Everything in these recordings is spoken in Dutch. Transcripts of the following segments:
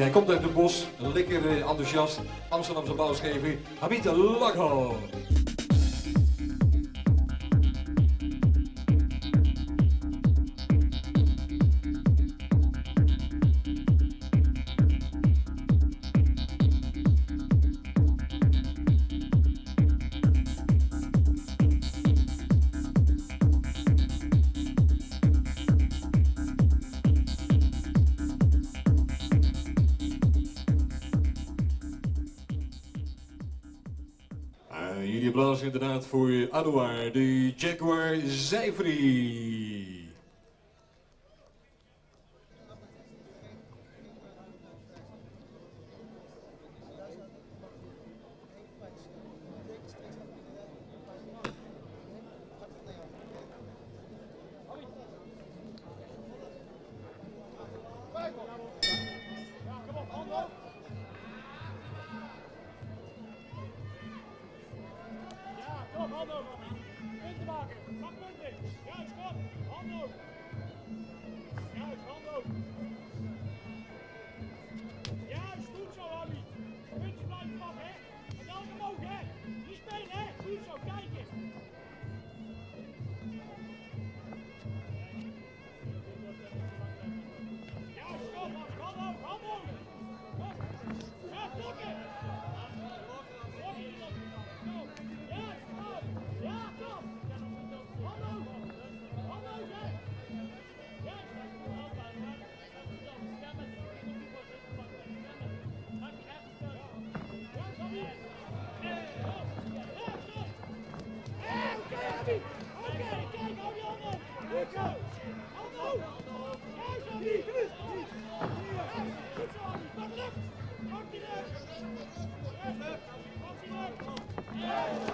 Hij komt uit het bos, lekker eh, enthousiast. Amsterdamse bouwschever, Hamid Lakho. Blazen inderdaad voor Anouar, de Jaguar Zijvri. Kom, hand over. Punten maken. Pak punten. Juist, kom. Hand over. Juist, hand over. Juist, goed zo, Abby. Puntjes blijven pakken, hè. En spelen, hè. Yeah.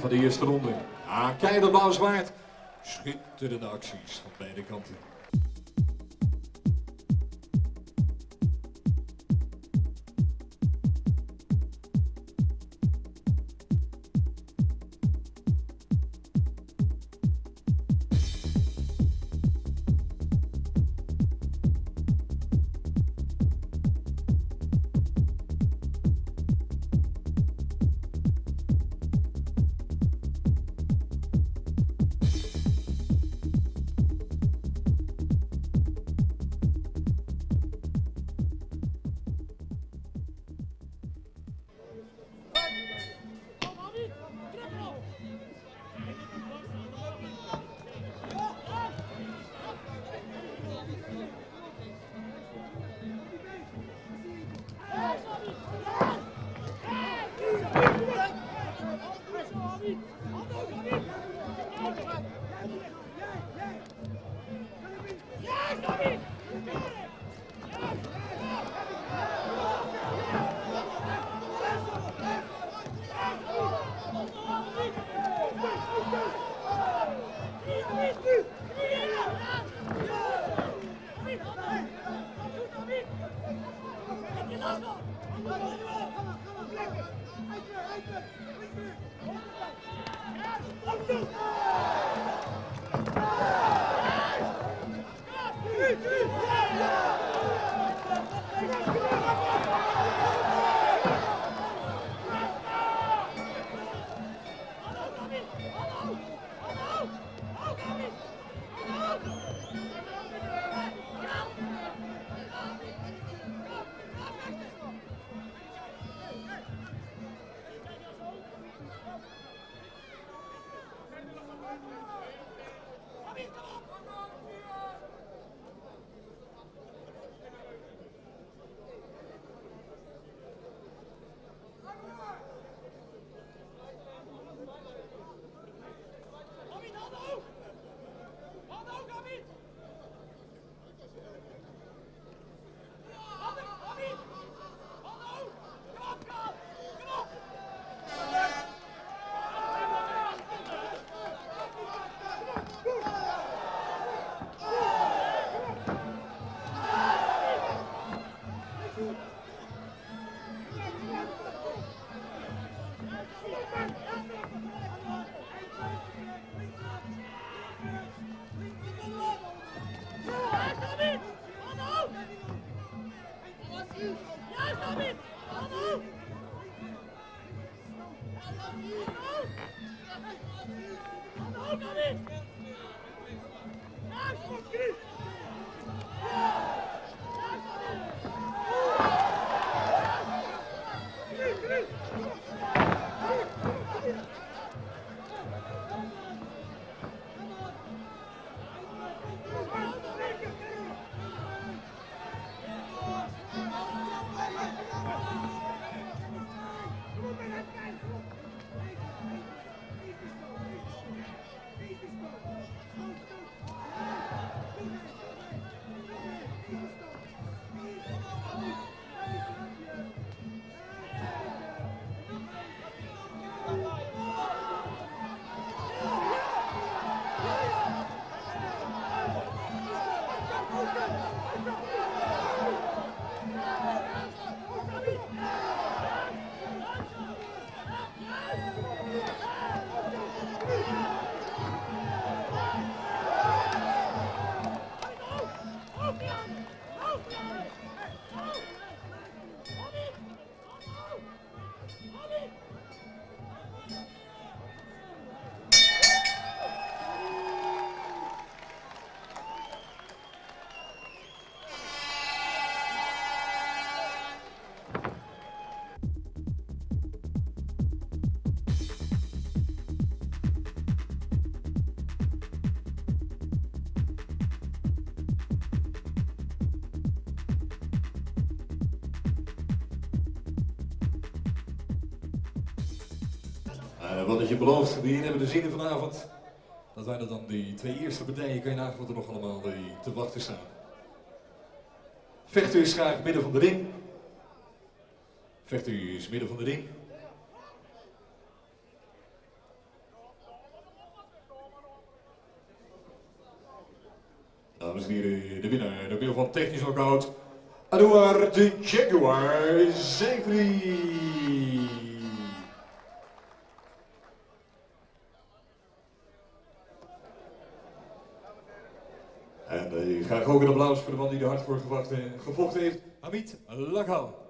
van de eerste ronde. Ah, keiharde blauw zwaard. Schitterende acties van beide kanten. Yes! Oh, got it! Uh, wat is je beloofd? Die hebben we zien vanavond. Dat waren dan die twee eerste partijen. Kan je nagaan wat er nog allemaal die te wachten staan. Vechter is graag midden van de ring. Vechter is midden van de ring. Dames en heren, de winnaar, de winnaar van technisch knockout. Edouard de Jaguar Zijvrie. Uh, graag ook een applaus voor de man die er hard voor gevochten heeft, Hamid Laghal.